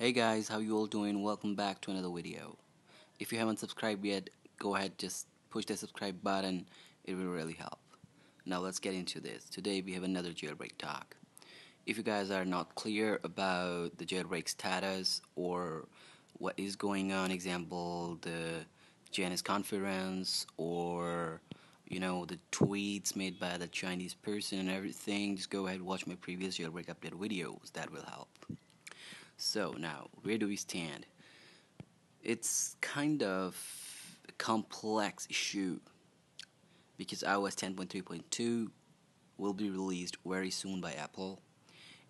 Hey guys, how you all doing? Welcome back to another video. If you haven't subscribed yet, go ahead just push the subscribe button. It will really help. Now let's get into this. Today we have another jailbreak talk. If you guys are not clear about the jailbreak status or what is going on, example the Janus conference or you know the tweets made by the Chinese person and everything, just go ahead watch my previous jailbreak update videos. That will help. So now, where do we stand? It's kind of a complex issue because iOS 10.3.2 will be released very soon by Apple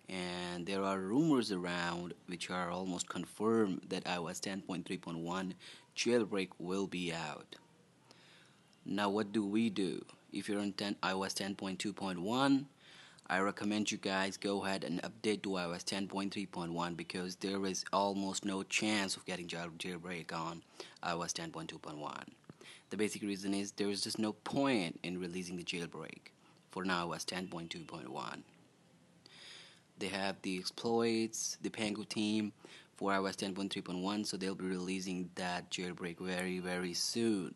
and there are rumors around which are almost confirmed that iOS 10.3.1 jailbreak will be out. Now what do we do? If you're on 10, iOS 10.2.1 I recommend you guys go ahead and update to iOS 10.3.1 because there is almost no chance of getting jailbreak on uh, iOS 10.2.1. The basic reason is there is just no point in releasing the jailbreak for now iOS 10.2.1. They have the exploits, the Pangu team for iOS 10.3.1, so they'll be releasing that jailbreak very, very soon,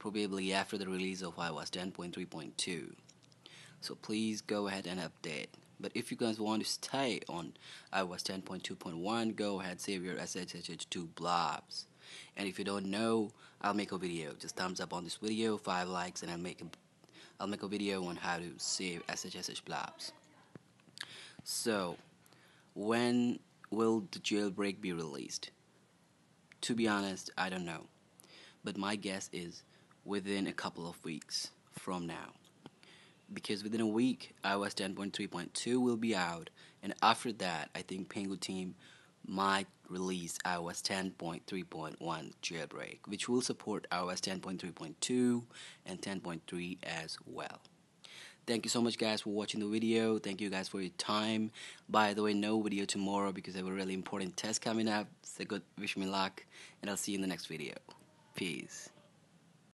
probably after the release of iOS 10.3.2 so please go ahead and update. But if you guys want to stay on iOS 10.2.1 go ahead save your SHSH2 blobs. And if you don't know I'll make a video. Just thumbs up on this video five likes and I'll make a I'll make a video on how to save SHSH blobs. So when will the jailbreak be released? To be honest I don't know. But my guess is within a couple of weeks from now because within a week iOS 10.3.2 will be out and after that I think Pangu team might release iOS 10.3.1 jailbreak which will support iOS 10.3.2 and 10.3 as well. Thank you so much guys for watching the video. Thank you guys for your time. By the way, no video tomorrow because I have a really important test coming up. So good wish me luck and I'll see you in the next video. Peace.